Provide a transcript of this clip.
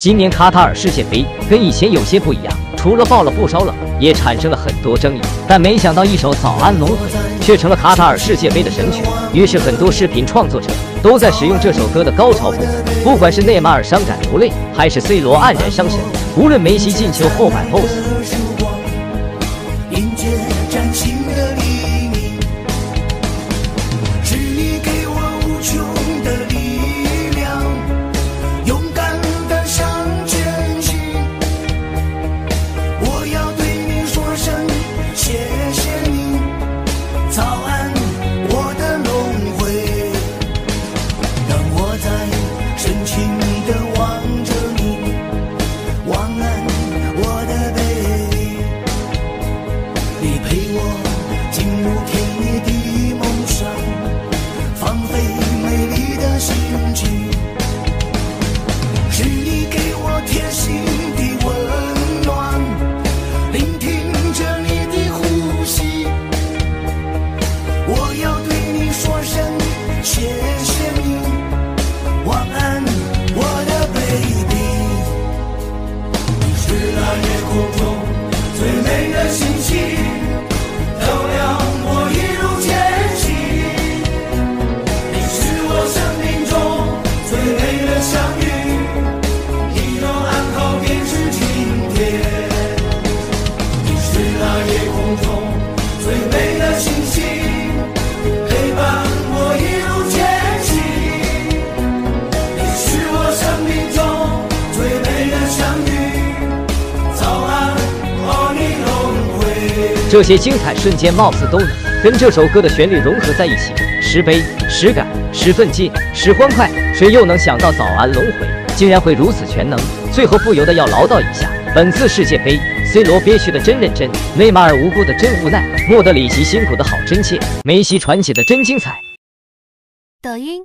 今年卡塔尔世界杯跟以前有些不一样，除了爆了不少冷，也产生了很多争议。但没想到一首《早安龙回》却成了卡塔尔世界杯的神曲，于是很多视频创作者都在使用这首歌的高潮部分。不管是内马尔伤感流泪，还是 C 罗黯然伤神，无论梅西进球后摆 pose。你陪我进入。这些精彩瞬间貌似都能跟这首歌的旋律融合在一起，时悲时感时奋进时欢快，谁又能想到早安轮回竟然会如此全能？最后不由得要唠叨一下，本次世界杯，C 罗憋屈的真认真，内马尔无辜的真无奈，莫德里奇辛苦的好真切，梅西传奇的真精彩。抖音。